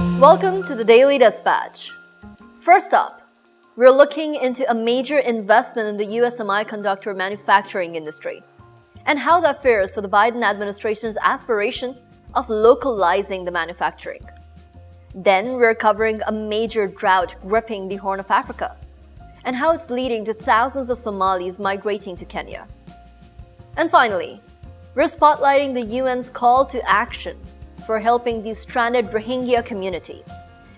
Welcome to the Daily Dispatch. First up, we're looking into a major investment in the US semiconductor manufacturing industry and how that fares for the Biden administration's aspiration of localizing the manufacturing. Then we're covering a major drought gripping the Horn of Africa and how it's leading to thousands of Somalis migrating to Kenya. And finally, we're spotlighting the UN's call to action for helping the stranded Rohingya community,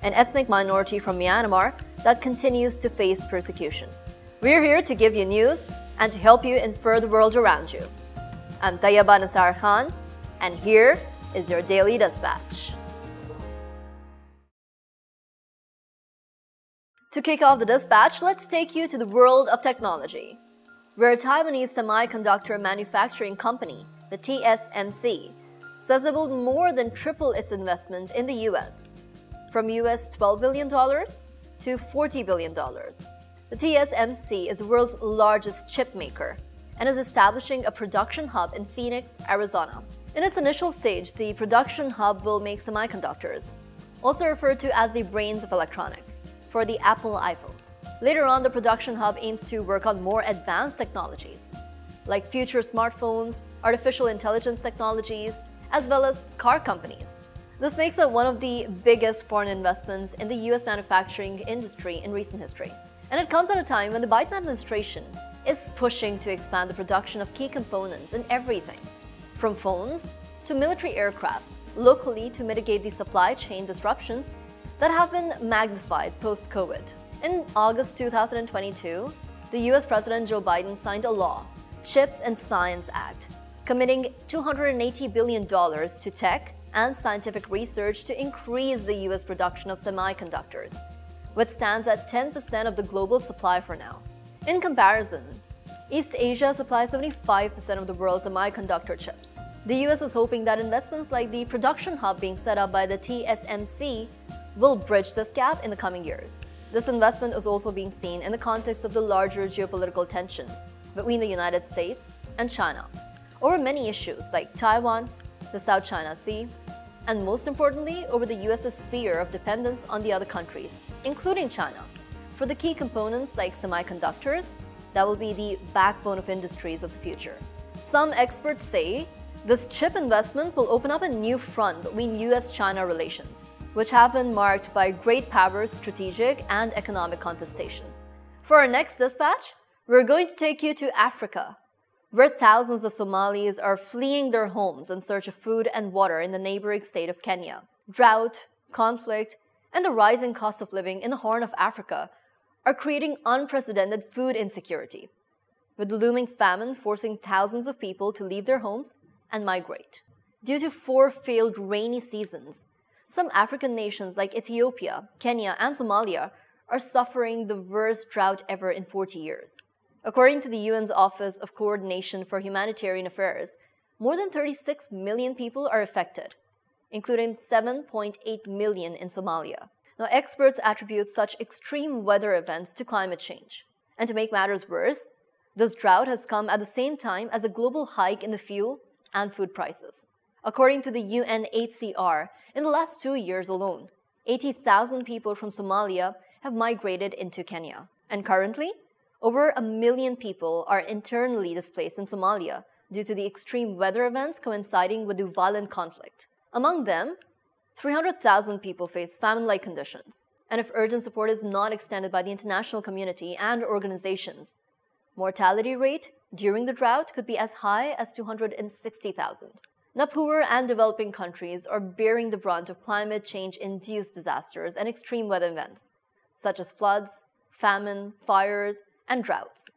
an ethnic minority from Myanmar that continues to face persecution. We're here to give you news and to help you infer the world around you. I'm Tayyaba Nisar Khan, and here is your Daily Dispatch. To kick off the dispatch, let's take you to the world of technology, where a Taiwanese semiconductor manufacturing company, the TSMC, will more than triple its investment in the US, from US $12 billion to $40 billion. The TSMC is the world's largest chip maker and is establishing a production hub in Phoenix, Arizona. In its initial stage, the production hub will make semiconductors, also referred to as the brains of electronics, for the Apple iPhones. Later on, the production hub aims to work on more advanced technologies, like future smartphones, artificial intelligence technologies, as well as car companies. This makes it one of the biggest foreign investments in the US manufacturing industry in recent history. And it comes at a time when the Biden administration is pushing to expand the production of key components in everything, from phones to military aircrafts, locally to mitigate the supply chain disruptions that have been magnified post COVID. In August 2022, the US President Joe Biden signed a law, CHIPS and Science Act, committing $280 billion to tech and scientific research to increase the US production of semiconductors, which stands at 10% of the global supply for now. In comparison, East Asia supplies 75% of the world's semiconductor chips. The US is hoping that investments like the production hub being set up by the TSMC will bridge this gap in the coming years. This investment is also being seen in the context of the larger geopolitical tensions between the United States and China over many issues like Taiwan, the South China Sea, and most importantly, over the US's fear of dependence on the other countries, including China, for the key components like semiconductors that will be the backbone of industries of the future. Some experts say this chip investment will open up a new front between US China relations, which have been marked by great powers' strategic and economic contestation. For our next dispatch, we're going to take you to Africa, where thousands of Somalis are fleeing their homes in search of food and water in the neighboring state of Kenya. Drought, conflict, and the rising cost of living in the Horn of Africa are creating unprecedented food insecurity, with the looming famine forcing thousands of people to leave their homes and migrate. Due to four failed rainy seasons, some African nations like Ethiopia, Kenya, and Somalia are suffering the worst drought ever in 40 years. According to the UN's Office of Coordination for Humanitarian Affairs, more than 36 million people are affected, including 7.8 million in Somalia. Now, experts attribute such extreme weather events to climate change. And to make matters worse, this drought has come at the same time as a global hike in the fuel and food prices. According to the UNHCR, in the last two years alone, 80,000 people from Somalia have migrated into Kenya. And currently, over a million people are internally displaced in Somalia due to the extreme weather events coinciding with the violent conflict. Among them, 300,000 people face famine like conditions. And if urgent support is not extended by the international community and organizations, mortality rate during the drought could be as high as 260,000. Now, poor and developing countries are bearing the brunt of climate change induced disasters and extreme weather events, such as floods, famine, fires, and droughts,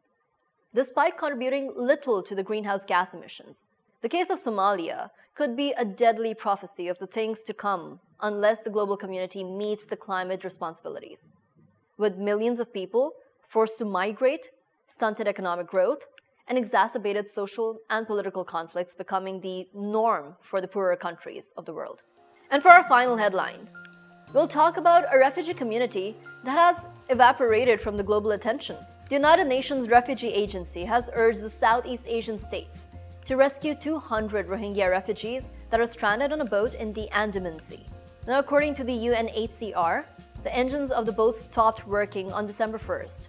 despite contributing little to the greenhouse gas emissions. The case of Somalia could be a deadly prophecy of the things to come unless the global community meets the climate responsibilities. With millions of people forced to migrate, stunted economic growth, and exacerbated social and political conflicts becoming the norm for the poorer countries of the world. And for our final headline, we'll talk about a refugee community that has evaporated from the global attention. The United Nations Refugee Agency has urged the Southeast Asian states to rescue 200 Rohingya refugees that are stranded on a boat in the Andaman Sea. Now, according to the UNHCR, the engines of the boat stopped working on December 1st,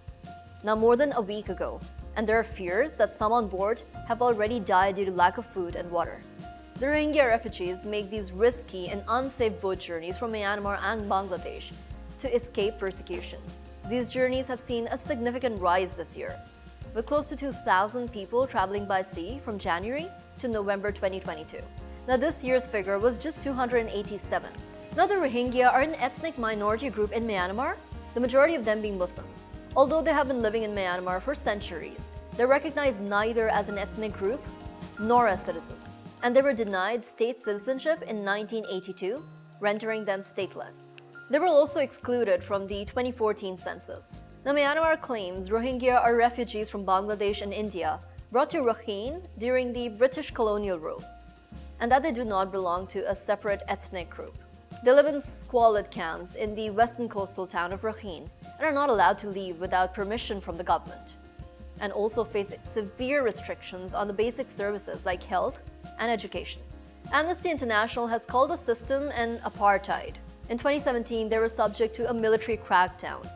now more than a week ago, and there are fears that some on board have already died due to lack of food and water. The Rohingya refugees make these risky and unsafe boat journeys from Myanmar and Bangladesh to escape persecution. These journeys have seen a significant rise this year, with close to 2,000 people traveling by sea from January to November 2022. Now, this year's figure was just 287. Now, the Rohingya are an ethnic minority group in Myanmar, the majority of them being Muslims. Although they have been living in Myanmar for centuries, they're recognized neither as an ethnic group nor as citizens, and they were denied state citizenship in 1982, rendering them stateless. They were also excluded from the 2014 census. Now, Myanmar claims Rohingya are refugees from Bangladesh and India brought to Rakhine during the British colonial rule, and that they do not belong to a separate ethnic group. They live in squalid camps in the western coastal town of Rakhine and are not allowed to leave without permission from the government, and also face severe restrictions on the basic services like health and education. Amnesty International has called the system an apartheid. In 2017, they were subject to a military crackdown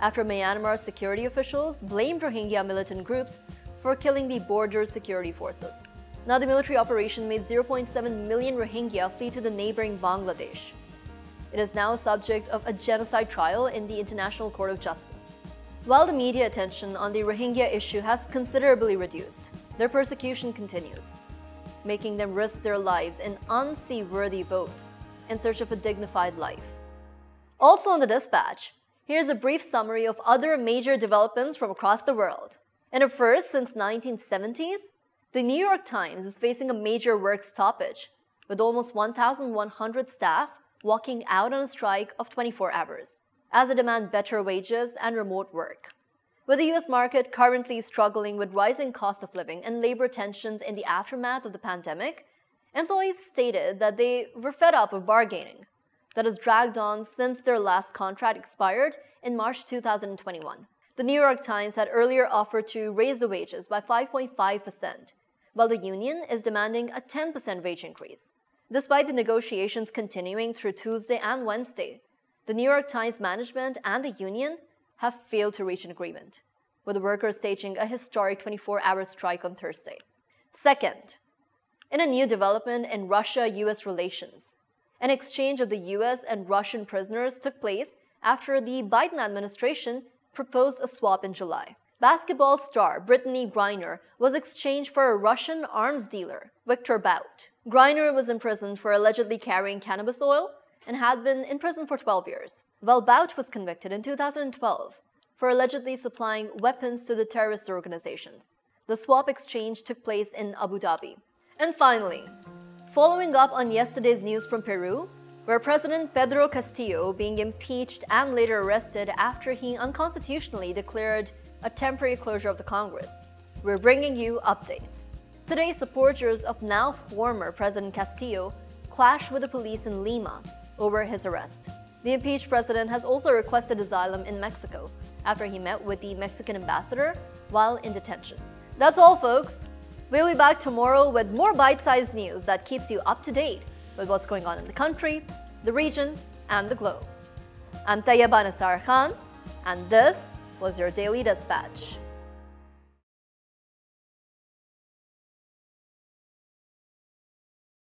after Myanmar security officials blamed Rohingya militant groups for killing the border security forces. Now, the military operation made 0.7 million Rohingya flee to the neighboring Bangladesh. It is now a subject of a genocide trial in the International Court of Justice. While the media attention on the Rohingya issue has considerably reduced, their persecution continues, making them risk their lives in unseaworthy boats in search of a dignified life. Also on the dispatch, here's a brief summary of other major developments from across the world. In a first since 1970s, the New York Times is facing a major work stoppage, with almost 1,100 staff walking out on a strike of 24 hours, as they demand better wages and remote work. With the US market currently struggling with rising cost of living and labor tensions in the aftermath of the pandemic, employees stated that they were fed up of bargaining that has dragged on since their last contract expired in March 2021. The New York Times had earlier offered to raise the wages by 5.5%, while the union is demanding a 10% wage increase. Despite the negotiations continuing through Tuesday and Wednesday, the New York Times management and the union have failed to reach an agreement, with the workers staging a historic 24 hour strike on Thursday. Second, in a new development in Russia US relations, an exchange of the US and Russian prisoners took place after the Biden administration proposed a swap in July. Basketball star Brittney Griner was exchanged for a Russian arms dealer, Viktor Bout. Griner was imprisoned for allegedly carrying cannabis oil and had been in prison for 12 years, while Bout was convicted in 2012 for allegedly supplying weapons to the terrorist organizations. The swap exchange took place in Abu Dhabi. And finally, following up on yesterday's news from Peru, where President Pedro Castillo being impeached and later arrested after he unconstitutionally declared a temporary closure of the Congress, we're bringing you updates. Today, supporters of now former President Castillo clashed with the police in Lima over his arrest. The impeached president has also requested asylum in Mexico after he met with the Mexican ambassador while in detention. That's all, folks. We'll be back tomorrow with more bite sized news that keeps you up to date with what's going on in the country, the region, and the globe. I'm Tayyaba Nisar Khan, and this was your Daily Dispatch.